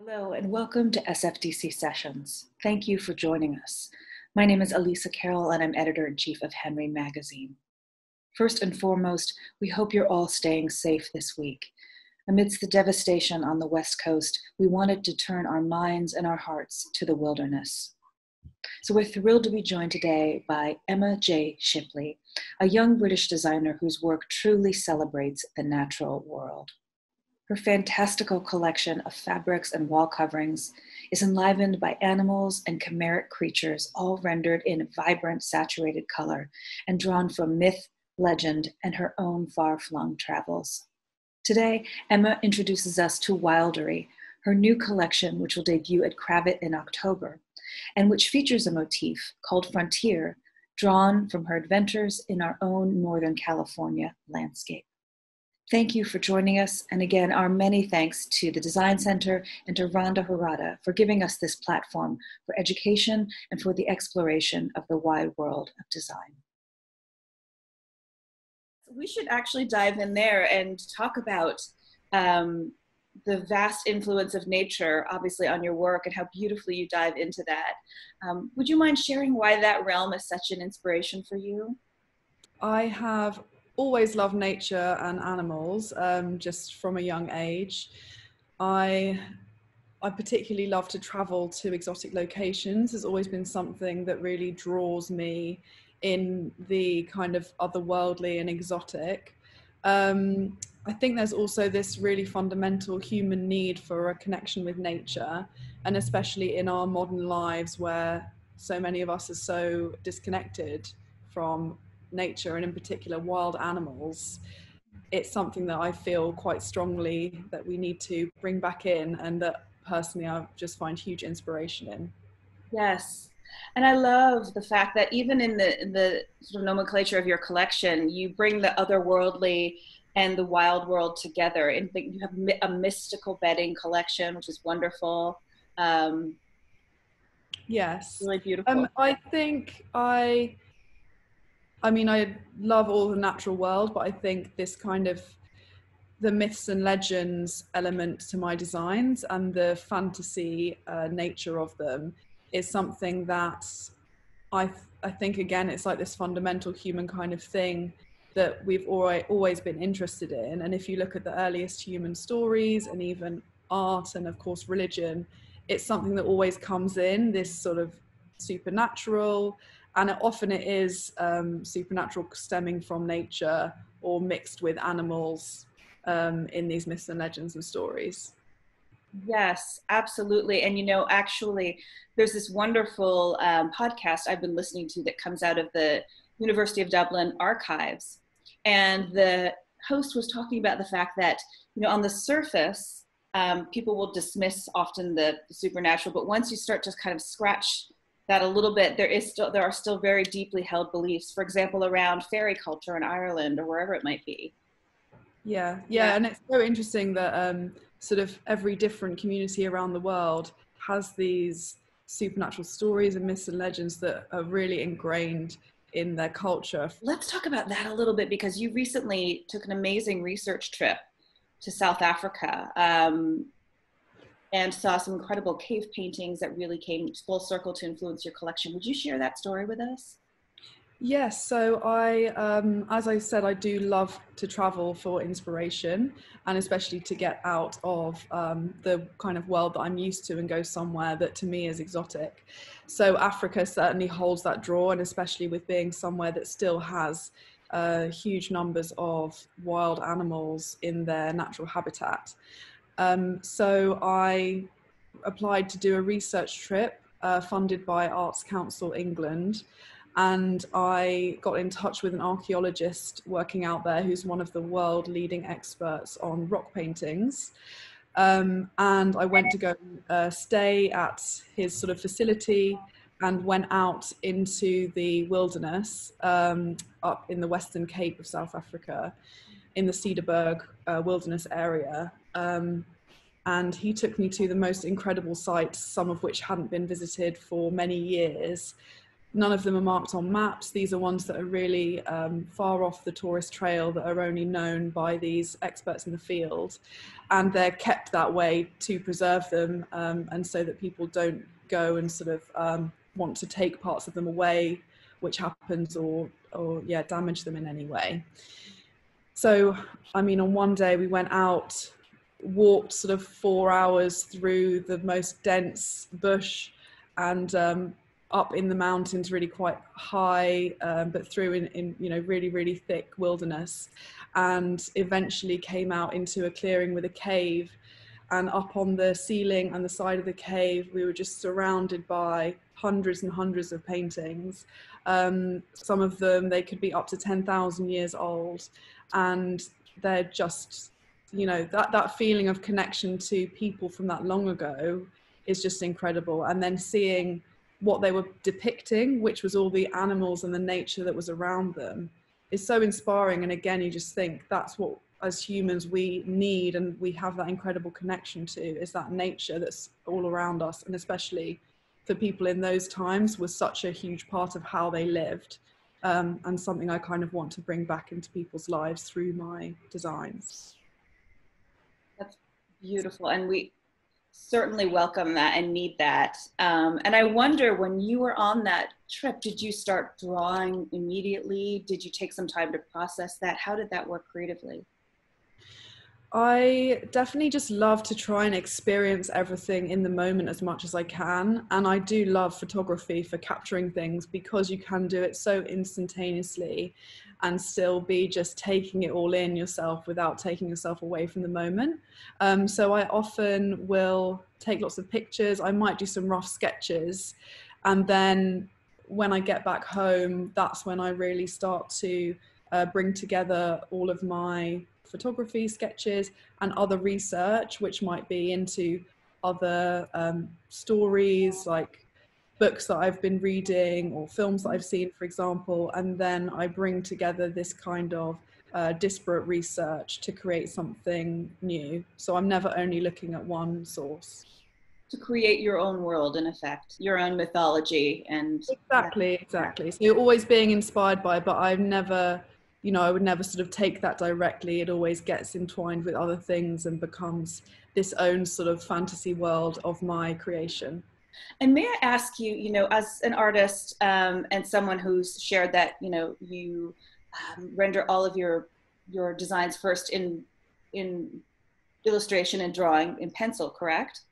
Hello, and welcome to SFDC Sessions. Thank you for joining us. My name is Alisa Carroll, and I'm editor in chief of Henry Magazine. First and foremost, we hope you're all staying safe this week. Amidst the devastation on the West Coast, we wanted to turn our minds and our hearts to the wilderness. So we're thrilled to be joined today by Emma J. Shipley, a young British designer whose work truly celebrates the natural world. Her fantastical collection of fabrics and wall coverings is enlivened by animals and chimeric creatures, all rendered in vibrant, saturated color and drawn from myth, legend, and her own far flung travels. Today, Emma introduces us to Wilderie, her new collection, which will debut at Kravet in October, and which features a motif called Frontier, drawn from her adventures in our own Northern California landscape. Thank you for joining us. And again, our many thanks to the Design Center and to Rhonda Harada for giving us this platform for education and for the exploration of the wide world of design. We should actually dive in there and talk about um, the vast influence of nature, obviously, on your work and how beautifully you dive into that. Um, would you mind sharing why that realm is such an inspiration for you? I have always loved nature and animals um, just from a young age. I I particularly love to travel to exotic locations. Has always been something that really draws me in the kind of otherworldly and exotic. Um, I think there's also this really fundamental human need for a connection with nature, and especially in our modern lives where so many of us are so disconnected from nature and in particular wild animals it's something that i feel quite strongly that we need to bring back in and that personally i just find huge inspiration in. Yes. And i love the fact that even in the in the sort of nomenclature of your collection you bring the otherworldly and the wild world together. And you have a mystical bedding collection which is wonderful. Um, yes. Really beautiful. Um, i think i I mean, I love all the natural world, but I think this kind of the myths and legends element to my designs and the fantasy uh, nature of them is something that I I think again it's like this fundamental human kind of thing that we've always been interested in. And if you look at the earliest human stories and even art and of course religion, it's something that always comes in this sort of supernatural and often it is um, supernatural stemming from nature or mixed with animals um, in these myths and legends and stories. Yes, absolutely. And you know, actually, there's this wonderful um, podcast I've been listening to that comes out of the University of Dublin archives. And the host was talking about the fact that, you know, on the surface, um, people will dismiss often the, the supernatural, but once you start to kind of scratch that a little bit there is still there are still very deeply held beliefs for example around fairy culture in ireland or wherever it might be yeah yeah, yeah. and it's so interesting that um, sort of every different community around the world has these supernatural stories and myths and legends that are really ingrained in their culture let's talk about that a little bit because you recently took an amazing research trip to south africa um, and saw some incredible cave paintings that really came full circle to influence your collection. Would you share that story with us? Yes, so I, um, as I said, I do love to travel for inspiration and especially to get out of um, the kind of world that I'm used to and go somewhere that to me is exotic. So Africa certainly holds that draw, and especially with being somewhere that still has uh, huge numbers of wild animals in their natural habitat. Um, so I applied to do a research trip uh, funded by Arts Council England. And I got in touch with an archaeologist working out there who's one of the world leading experts on rock paintings. Um, and I went to go uh, stay at his sort of facility and went out into the wilderness um, up in the Western Cape of South Africa in the Cederberg uh, wilderness area. Um, and he took me to the most incredible sites, some of which hadn't been visited for many years. None of them are marked on maps. These are ones that are really um, far off the tourist trail that are only known by these experts in the field. And they're kept that way to preserve them um, and so that people don't go and sort of um, want to take parts of them away, which happens, or, or yeah, damage them in any way. So, I mean, on one day we went out, walked sort of four hours through the most dense bush and um, up in the mountains, really quite high, um, but through in, in, you know, really, really thick wilderness. And eventually came out into a clearing with a cave. And up on the ceiling and the side of the cave, we were just surrounded by hundreds and hundreds of paintings. Um, some of them, they could be up to 10,000 years old. And they're just, you know, that, that feeling of connection to people from that long ago is just incredible. And then seeing what they were depicting, which was all the animals and the nature that was around them, is so inspiring. And again, you just think that's what, as humans, we need and we have that incredible connection to is that nature that's all around us. And especially for people in those times, was such a huge part of how they lived. Um, and something I kind of want to bring back into people's lives through my designs. That's beautiful. And we, certainly welcome that and need that. Um, and I wonder when you were on that trip, did you start drawing immediately? Did you take some time to process that? How did that work creatively? I definitely just love to try and experience everything in the moment as much as I can. And I do love photography for capturing things because you can do it so instantaneously and still be just taking it all in yourself without taking yourself away from the moment. Um, so I often will take lots of pictures, I might do some rough sketches, and then when I get back home, that's when I really start to uh, bring together all of my photography sketches and other research, which might be into other um, stories like books that I've been reading or films that I've seen, for example, and then I bring together this kind of uh, disparate research to create something new. So I'm never only looking at one source. To create your own world, in effect, your own mythology, and exactly, exactly. So you're always being inspired by, but I've never, you know, I would never sort of take that directly. It always gets entwined with other things and becomes this own sort of fantasy world of my creation. And may I ask you, you know, as an artist um, and someone who's shared that, you know, you um, render all of your your designs first in in illustration and drawing in pencil, correct?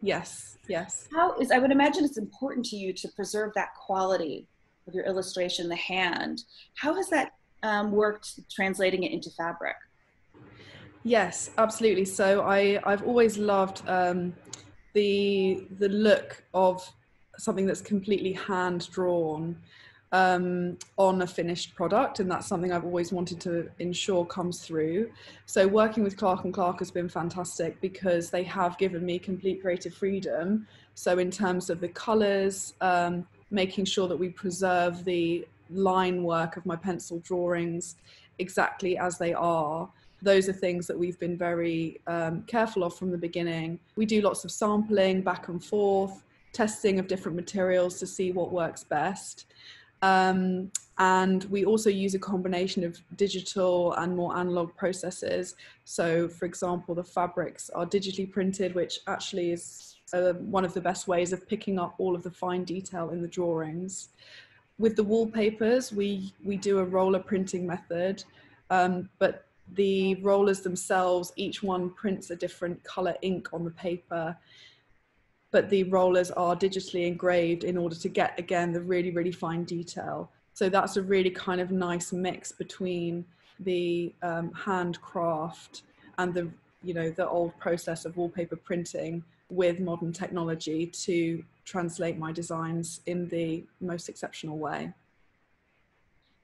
Yes, yes. How is I would imagine it's important to you to preserve that quality of your illustration, the hand. How has that um, worked translating it into fabric? Yes, absolutely. So I I've always loved um, the the look of something that's completely hand drawn um, on a finished product, and that's something I've always wanted to ensure comes through. So working with Clarke and Clarke has been fantastic because they have given me complete creative freedom. So in terms of the colours, um, making sure that we preserve the line work of my pencil drawings exactly as they are those are things that we've been very um, careful of from the beginning. We do lots of sampling back and forth, testing of different materials to see what works best. Um, and we also use a combination of digital and more analog processes. So, for example, the fabrics are digitally printed, which actually is uh, one of the best ways of picking up all of the fine detail in the drawings. With the wallpapers, we, we do a roller printing method, um, but the rollers themselves, each one prints a different color ink on the paper, but the rollers are digitally engraved in order to get, again, the really, really fine detail. So that's a really kind of nice mix between the um, handcraft and the, you know, the old process of wallpaper printing with modern technology to translate my designs in the most exceptional way.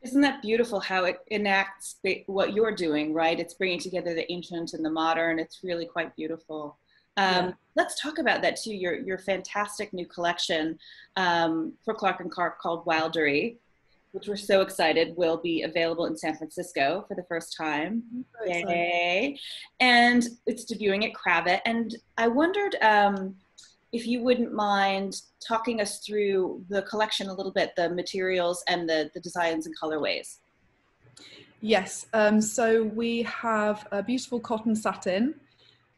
Isn't that beautiful how it enacts what you're doing, right? It's bringing together the ancient and the modern. It's really quite beautiful. Um, yeah. Let's talk about that too. Your your fantastic new collection um, for Clarke and Clarke called Wilderie, which we're so excited will be available in San Francisco for the first time. Yay! And it's debuting at Kravet. And I wondered, um, if you wouldn't mind talking us through the collection a little bit, the materials and the, the designs and colorways. Yes, um, so we have a beautiful cotton satin,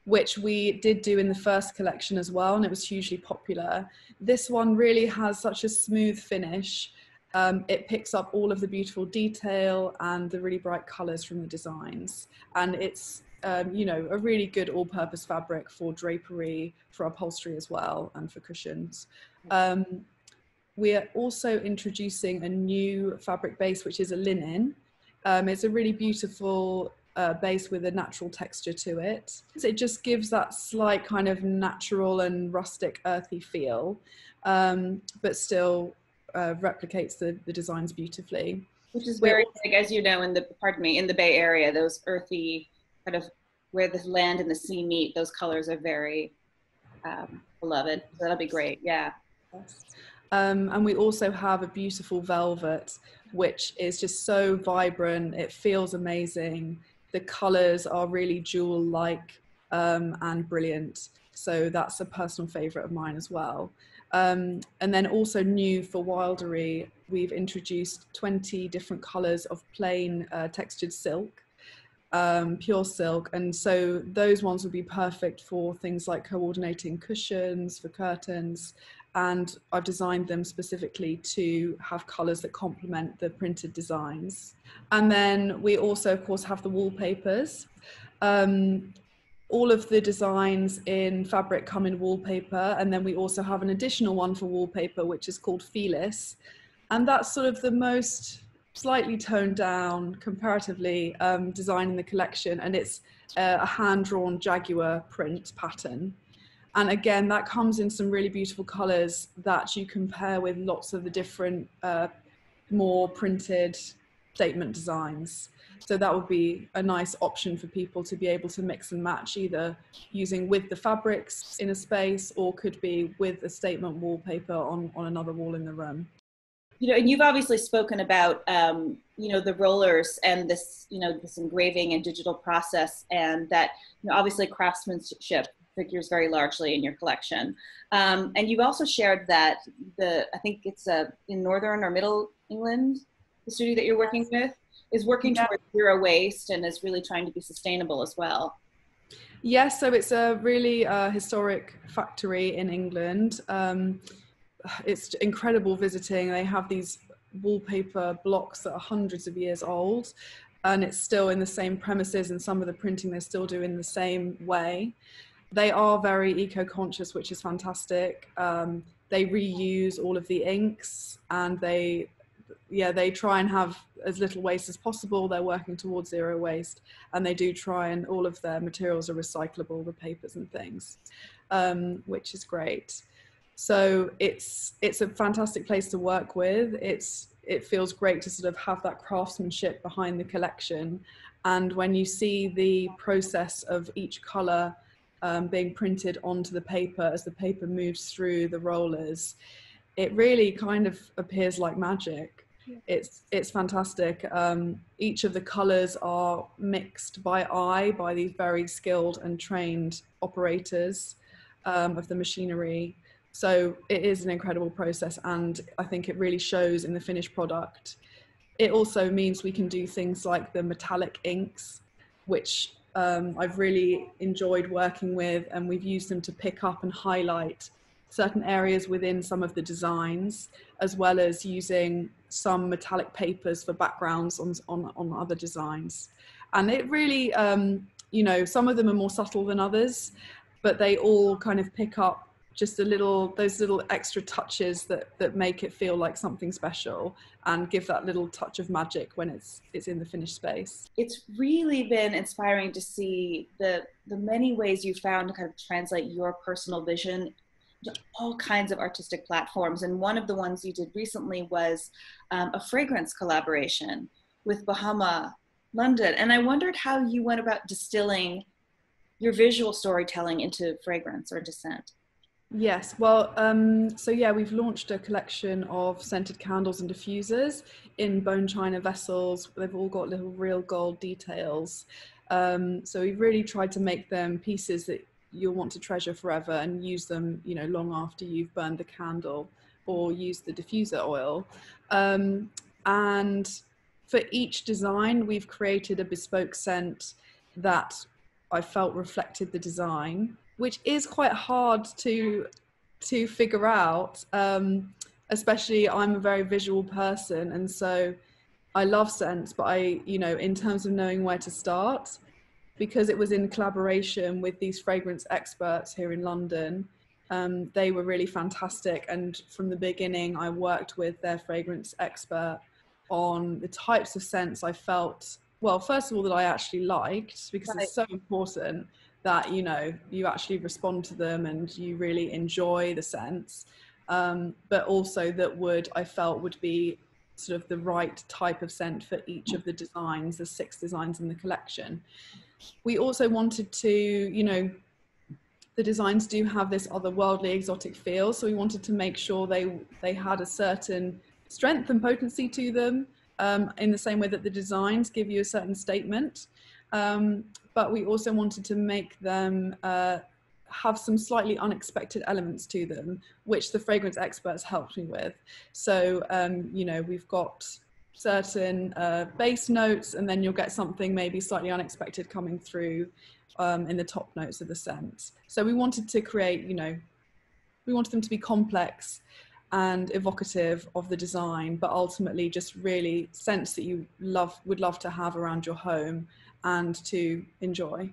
which we did do in the first collection as well, and it was hugely popular. This one really has such a smooth finish. Um, it picks up all of the beautiful detail and the really bright colors from the designs. And it's, um, you know, a really good all-purpose fabric for drapery, for upholstery as well, and for cushions. Um, we are also introducing a new fabric base, which is a linen, um, it's a really beautiful uh, base with a natural texture to it. It just gives that slight kind of natural and rustic earthy feel, um, but still uh, replicates the, the designs beautifully. Which is very, like, as you know, in the, pardon me, in the Bay Area, those earthy kind of where the land and the sea meet, those colors are very um, beloved. So that'll be great. Yeah. Yes. Um, and we also have a beautiful velvet, which is just so vibrant. It feels amazing. The colors are really jewel like um, and brilliant. So that's a personal favorite of mine as well. Um, and then also new for Wilderie, we've introduced 20 different colors of plain uh, textured silk, um, pure silk. And so those ones would be perfect for things like coordinating cushions, for curtains, and I've designed them specifically to have colours that complement the printed designs. And then we also, of course, have the wallpapers. Um, all of the designs in fabric come in wallpaper, and then we also have an additional one for wallpaper, which is called Felis. And that's sort of the most slightly toned down comparatively um, design in the collection, and it's a hand drawn Jaguar print pattern. And again, that comes in some really beautiful colors that you compare with lots of the different, uh, more printed statement designs. So that would be a nice option for people to be able to mix and match either using with the fabrics in a space or could be with a statement wallpaper on, on another wall in the room. You know, and you've obviously spoken about, um, you know, the rollers and this, you know, this engraving and digital process and that, you know, obviously craftsmanship figures very largely in your collection. Um, and you've also shared that the, I think it's uh, in Northern or Middle England, the studio that you're working with is working yeah. towards zero waste and is really trying to be sustainable as well. Yes, so it's a really uh, historic factory in England. Um, it's incredible visiting. They have these wallpaper blocks that are hundreds of years old and it's still in the same premises and some of the printing they still do in the same way they are very eco-conscious, which is fantastic. Um, they reuse all of the inks and they, yeah, they try and have as little waste as possible. They're working towards zero waste and they do try and all of their materials are recyclable, the papers and things, um, which is great. So it's, it's a fantastic place to work with. It's, it feels great to sort of have that craftsmanship behind the collection. And when you see the process of each color um, being printed onto the paper as the paper moves through the rollers, it really kind of appears like magic. Yeah. It's it's fantastic. Um, each of the colours are mixed by eye by these very skilled and trained operators um, of the machinery. So it is an incredible process, and I think it really shows in the finished product. It also means we can do things like the metallic inks, which um, I've really enjoyed working with, and we've used them to pick up and highlight certain areas within some of the designs, as well as using some metallic papers for backgrounds on, on, on other designs. And it really, um, you know, some of them are more subtle than others, but they all kind of pick up just a little those little extra touches that that make it feel like something special and give that little touch of magic when it's it's in the finished space it's really been inspiring to see the the many ways you found to kind of translate your personal vision all kinds of artistic platforms and one of the ones you did recently was um, a fragrance collaboration with Bahoma London and i wondered how you went about distilling your visual storytelling into fragrance or scent Yes, well, um, so yeah, we've launched a collection of scented candles and diffusers in bone china vessels. They've all got little real gold details. Um, so we've really tried to make them pieces that you'll want to treasure forever and use them, you know, long after you've burned the candle or use the diffuser oil. Um, and for each design, we've created a bespoke scent that I felt reflected the design, which is quite hard to to figure out. Um, especially, I'm a very visual person, and so I love scents. But I, you know, in terms of knowing where to start, because it was in collaboration with these fragrance experts here in London. Um, they were really fantastic, and from the beginning, I worked with their fragrance expert on the types of scents I felt well, first of all, that I actually liked because right. it's so important that you know you actually respond to them and you really enjoy the scents. Um, but also that would I felt would be sort of the right type of scent for each of the designs, the six designs in the collection. We also wanted to, you know, the designs do have this otherworldly exotic feel, so we wanted to make sure they they had a certain strength and potency to them um, in the same way that the designs give you a certain statement. Um, but we also wanted to make them uh, have some slightly unexpected elements to them, which the fragrance experts helped me with. So, um, you know, we've got certain uh, base notes, and then you'll get something maybe slightly unexpected coming through um, in the top notes of the scent. So, we wanted to create, you know, we wanted them to be complex and evocative of the design, but ultimately just really sense that you love would love to have around your home and to enjoy.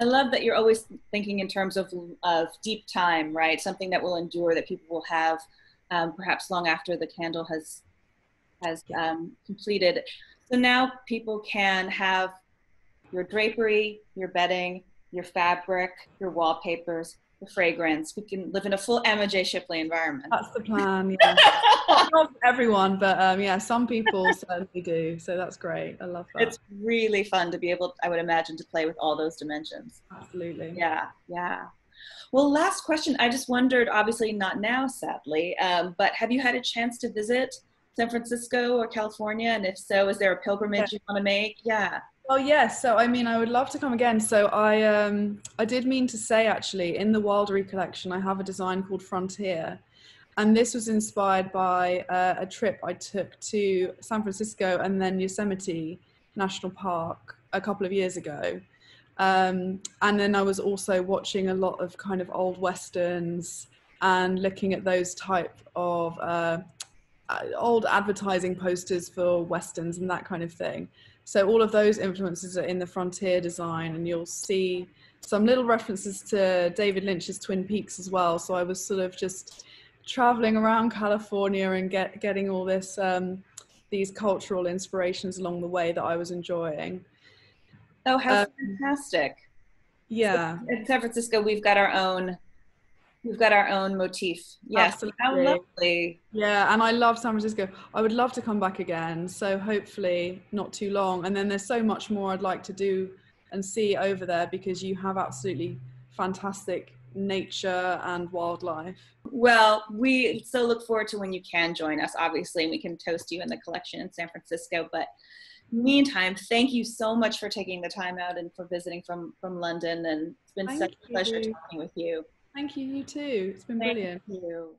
I love that you're always thinking in terms of of deep time, right? Something that will endure, that people will have, um, perhaps long after the candle has has um, completed. So now people can have your drapery, your bedding, your fabric, your wallpapers, the fragrance. We can live in a full Emma J. Shipley environment. That's the plan. Yeah. Not everyone, but um, yeah, some people certainly do. So that's great. I love that. It's really fun to be able, I would imagine, to play with all those dimensions. Absolutely. Yeah, yeah. Well, last question. I just wondered, obviously not now, sadly, um, but have you had a chance to visit San Francisco or California? And if so, is there a pilgrimage yeah. you want to make? Yeah. Oh yes, so I mean, I would love to come again. So I, um, I did mean to say actually, in the Wilderie collection, I have a design called Frontier, and this was inspired by uh, a trip I took to San Francisco and then Yosemite National Park a couple of years ago. Um, and then I was also watching a lot of kind of old westerns and looking at those type of uh, old advertising posters for westerns and that kind of thing. So all of those influences are in the frontier design, and you'll see some little references to David Lynch's Twin Peaks as well. So I was sort of just traveling around California and get getting all this um, these cultural inspirations along the way that I was enjoying. Oh, how um, fantastic! Yeah, so in San Francisco, we've got our own We've got our own motif. Yes, Absolutely. how lovely. Yeah, and I love San Francisco. I would love to come back again. So hopefully not too long. And then there's so much more I'd like to do and see over there because you have absolutely fantastic nature and wildlife. Well, we so look forward to when you can join us, obviously, and we can toast you in the collection in San Francisco. But meantime, thank you so much for taking the time out and for visiting from from London. And it's been thank such a pleasure talking with you. Thank you, you too. It's been Thank brilliant. You.